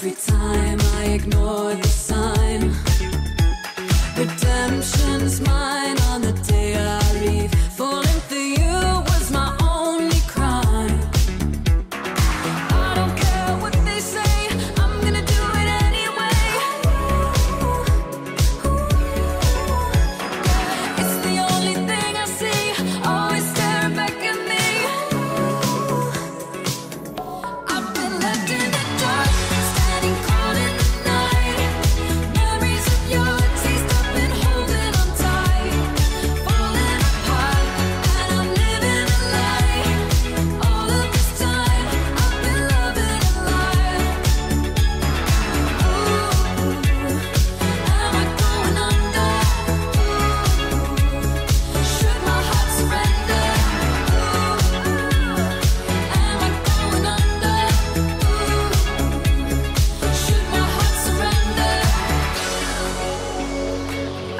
Every time I ignore the sign. Redemption's mine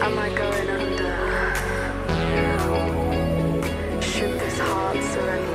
Am I going under? Should this heart surrender?